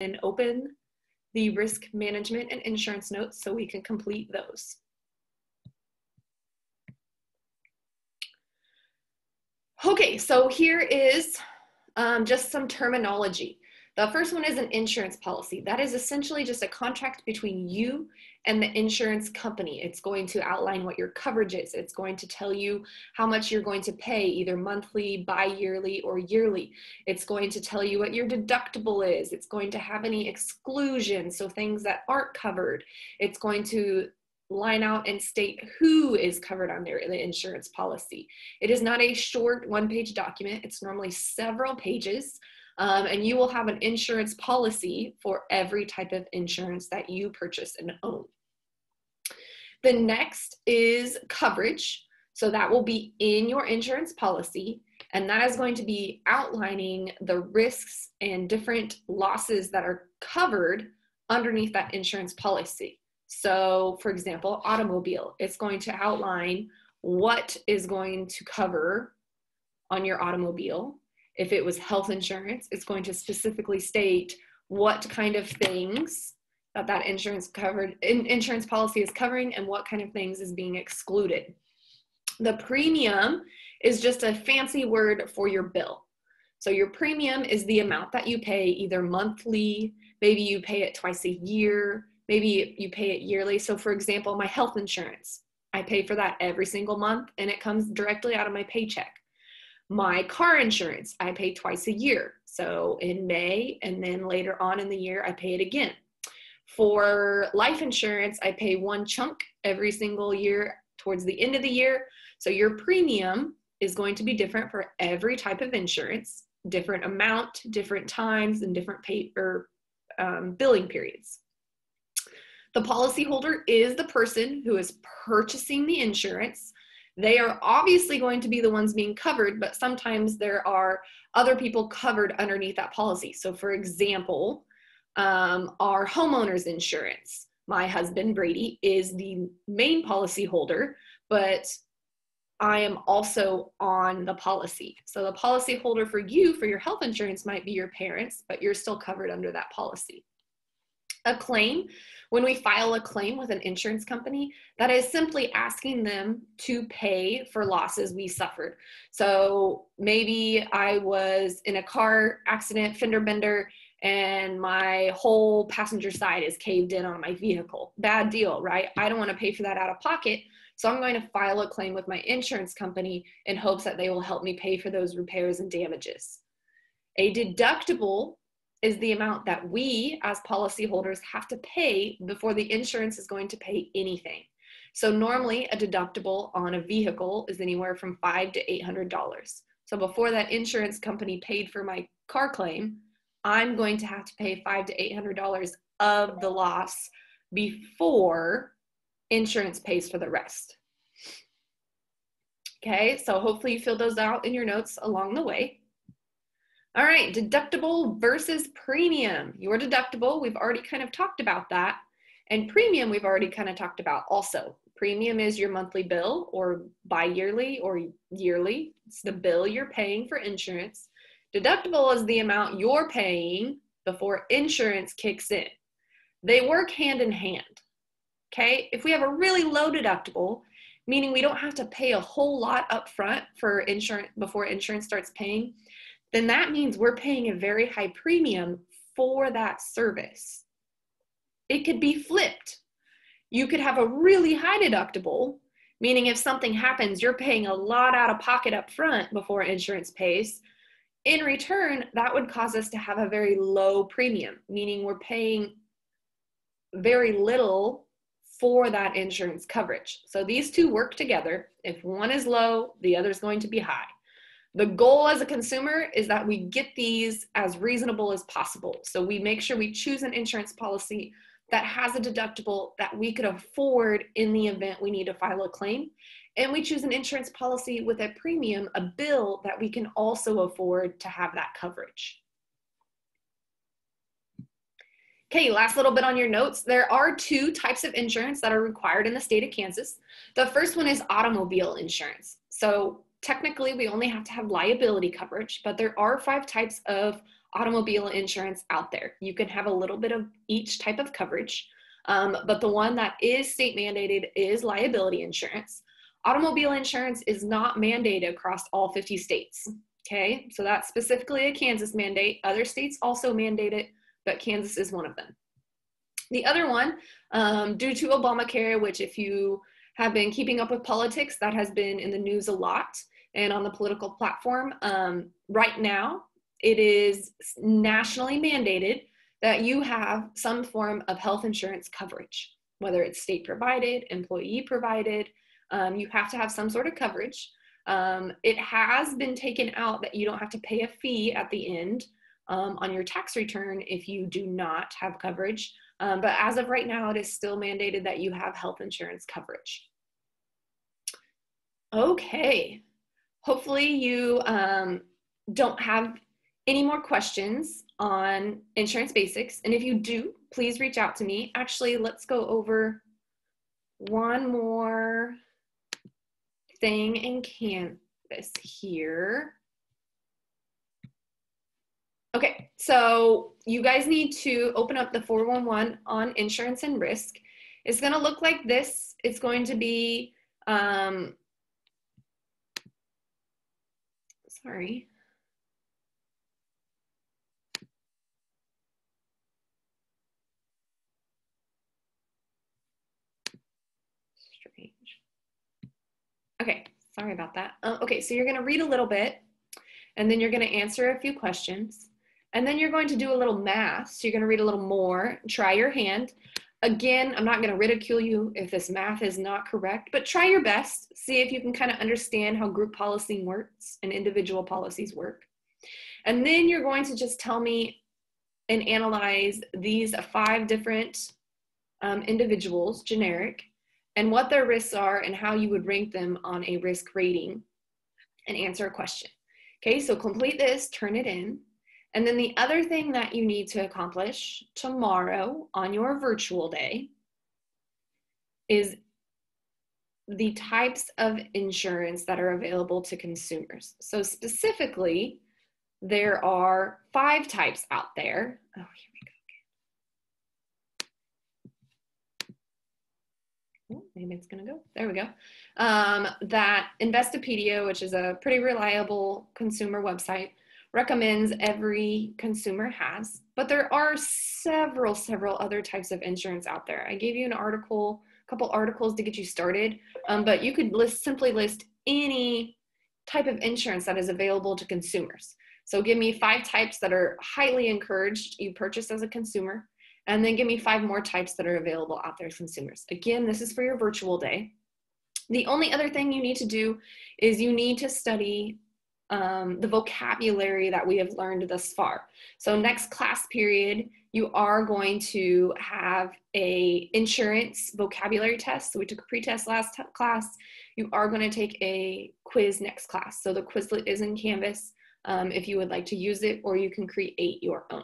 and open the risk management and insurance notes so we can complete those. Okay, so here is um, just some terminology. The first one is an insurance policy. That is essentially just a contract between you and the insurance company. It's going to outline what your coverage is. It's going to tell you how much you're going to pay, either monthly, bi yearly, or yearly. It's going to tell you what your deductible is. It's going to have any exclusions, so things that aren't covered. It's going to line out and state who is covered under the insurance policy. It is not a short one page document, it's normally several pages. Um, and you will have an insurance policy for every type of insurance that you purchase and own. The next is coverage. So that will be in your insurance policy, and that is going to be outlining the risks and different losses that are covered underneath that insurance policy. So, for example, automobile, it's going to outline what is going to cover on your automobile. If it was health insurance, it's going to specifically state what kind of things that that insurance covered in, insurance policy is covering and what kind of things is being excluded. The premium is just a fancy word for your bill. So your premium is the amount that you pay either monthly, maybe you pay it twice a year, maybe you pay it yearly. So, for example, my health insurance, I pay for that every single month and it comes directly out of my paycheck. My car insurance, I pay twice a year. So, in May and then later on in the year, I pay it again. For life insurance, I pay one chunk every single year towards the end of the year. So, your premium is going to be different for every type of insurance, different amount, different times, and different pay or um, billing periods. The policyholder is the person who is purchasing the insurance. They are obviously going to be the ones being covered, but sometimes there are other people covered underneath that policy. So, for example, um, our homeowners insurance. My husband, Brady, is the main policyholder, but I am also on the policy. So the policy holder for you for your health insurance might be your parents, but you're still covered under that policy. A claim when we file a claim with an insurance company, that is simply asking them to pay for losses we suffered. So maybe I was in a car accident, fender bender, and my whole passenger side is caved in on my vehicle. Bad deal, right? I don't want to pay for that out of pocket. So I'm going to file a claim with my insurance company in hopes that they will help me pay for those repairs and damages. A deductible is the amount that we as policyholders have to pay before the insurance is going to pay anything. So normally a deductible on a vehicle is anywhere from five to eight hundred dollars. So before that insurance company paid for my car claim, I'm going to have to pay five to eight hundred dollars of the loss before insurance pays for the rest. Okay, so hopefully you fill those out in your notes along the way. All right, deductible versus premium. Your deductible, we've already kind of talked about that. And premium, we've already kind of talked about also. Premium is your monthly bill or bi-yearly or yearly. It's the bill you're paying for insurance. Deductible is the amount you're paying before insurance kicks in. They work hand in hand. Okay, if we have a really low deductible, meaning we don't have to pay a whole lot up front for insurance before insurance starts paying, then that means we're paying a very high premium for that service. It could be flipped. You could have a really high deductible, meaning if something happens, you're paying a lot out of pocket up front before insurance pays. In return, that would cause us to have a very low premium, meaning we're paying very little for that insurance coverage. So these two work together. If one is low, the other is going to be high. The goal as a consumer is that we get these as reasonable as possible. So we make sure we choose an insurance policy that has a deductible that we could afford in the event we need to file a claim. And we choose an insurance policy with a premium, a bill that we can also afford to have that coverage. Okay, last little bit on your notes. There are two types of insurance that are required in the state of Kansas. The first one is automobile insurance. So technically we only have to have liability coverage, but there are five types of automobile insurance out there. You can have a little bit of each type of coverage, um, but the one that is state mandated is liability insurance. Automobile insurance is not mandated across all 50 states. Okay, so that's specifically a Kansas mandate. Other states also mandate it, but Kansas is one of them. The other one, um, due to Obamacare, which if you have been keeping up with politics, that has been in the news a lot and on the political platform. Um, right now, it is nationally mandated that you have some form of health insurance coverage, whether it's state provided, employee provided, um, you have to have some sort of coverage. Um, it has been taken out that you don't have to pay a fee at the end um, on your tax return if you do not have coverage. Um, but as of right now, it is still mandated that you have health insurance coverage. Okay, hopefully you um, don't have any more questions on insurance basics. And if you do, please reach out to me. Actually, let's go over one more thing in Canvas here. Okay, so you guys need to open up the 411 on insurance and risk. It's gonna look like this. It's going to be, um, sorry. Strange. Okay, sorry about that. Uh, okay, so you're gonna read a little bit, and then you're gonna answer a few questions, and then you're going to do a little math. So you're gonna read a little more, try your hand. Again, I'm not gonna ridicule you if this math is not correct, but try your best. See if you can kind of understand how group policy works and individual policies work. And then you're going to just tell me and analyze these five different um, individuals, generic, and what their risks are and how you would rank them on a risk rating and answer a question. Okay, so complete this, turn it in. And then the other thing that you need to accomplish tomorrow on your virtual day is the types of insurance that are available to consumers. So specifically, there are five types out there. Oh, here we go. Maybe it's gonna go. There we go. Um, that Investopedia, which is a pretty reliable consumer website, recommends every consumer has. But there are several, several other types of insurance out there. I gave you an article, a couple articles to get you started, um, but you could list simply list any type of insurance that is available to consumers. So give me five types that are highly encouraged you purchase as a consumer and then give me five more types that are available out there as consumers. Again, this is for your virtual day. The only other thing you need to do is you need to study um, the vocabulary that we have learned thus far. So next class period, you are going to have a insurance vocabulary test. So we took a pre-test last class. You are going to take a quiz next class. So the Quizlet is in Canvas um, if you would like to use it, or you can create your own.